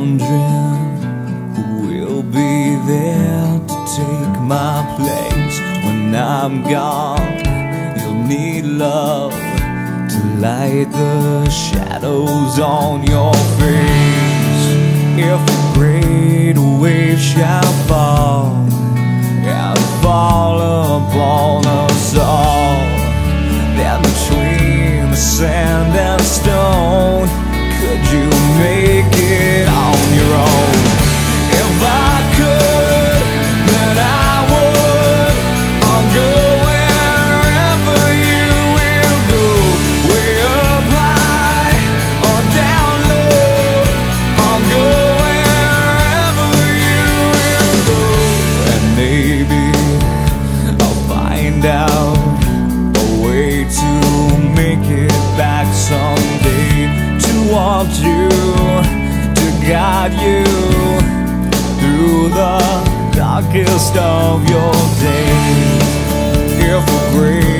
wondering who will be there to take my place when I'm gone. You'll need love to light the shadows on your face. Find out a way to make it back someday to want you, to guide you through the darkest of your days. If a great